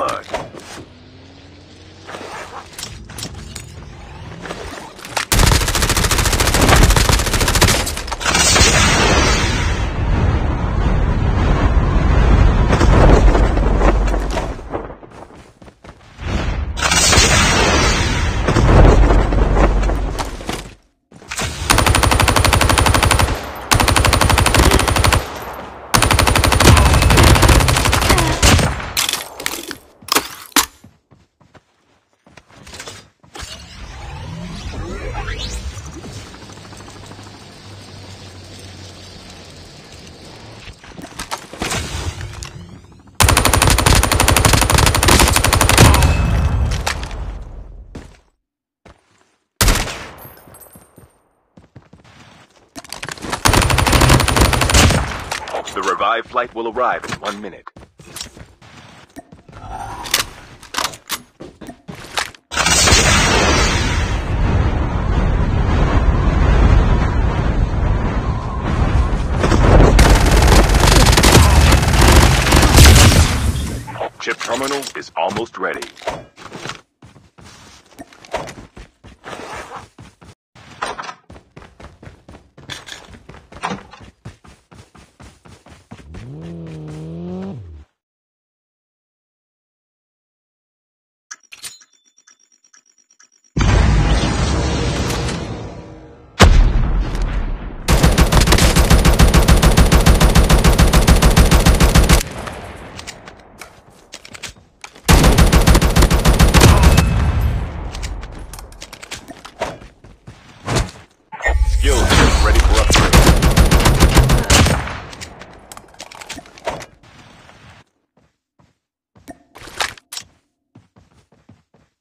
First blood. The revived flight will arrive in one minute. Chip terminal is almost ready.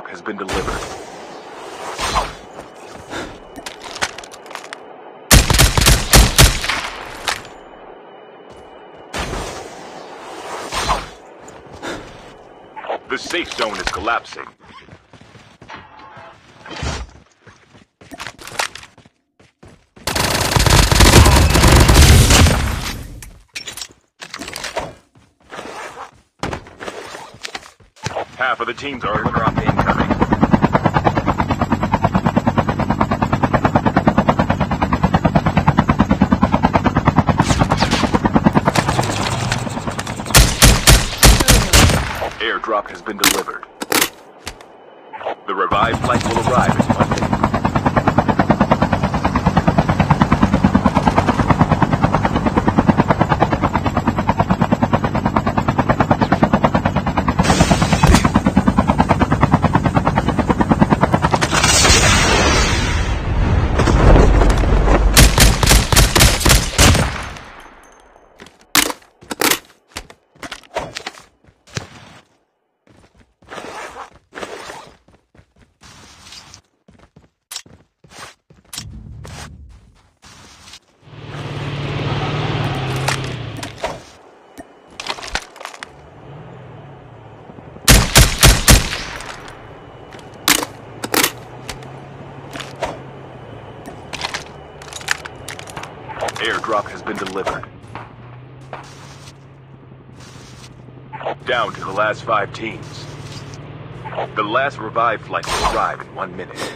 Airdrop has been delivered. The safe zone is collapsing. half of the teams are limiter on the incoming. Airdrop has been delivered. The revived flight will arrive has been delivered. Down to the last five teams. The last revived flight will arrive in one minute.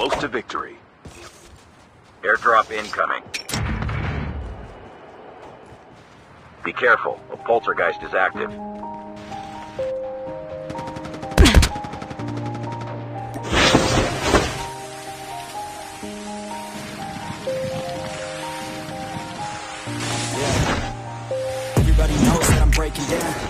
Close to victory. Airdrop incoming. Be careful, a poltergeist is active. Everybody knows that I'm breaking down.